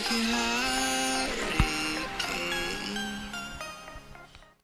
like you have.